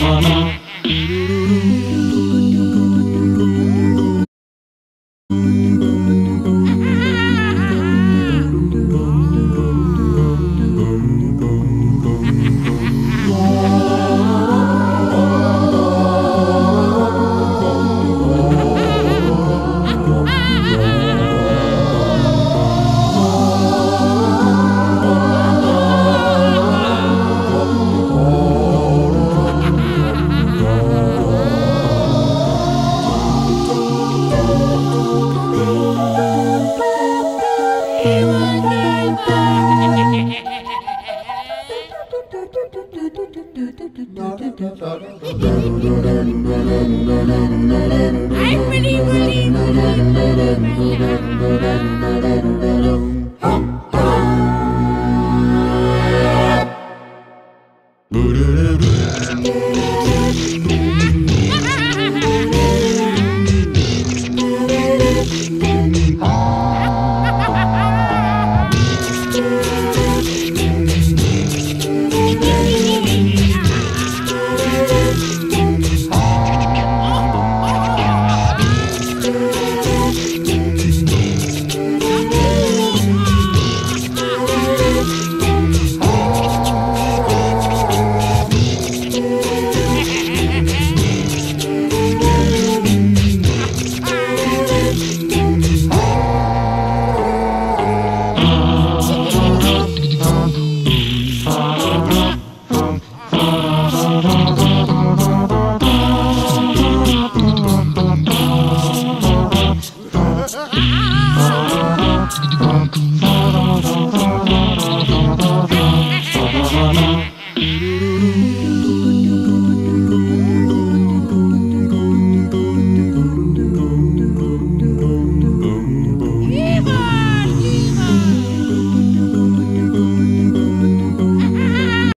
Mama. I really believe in you right now.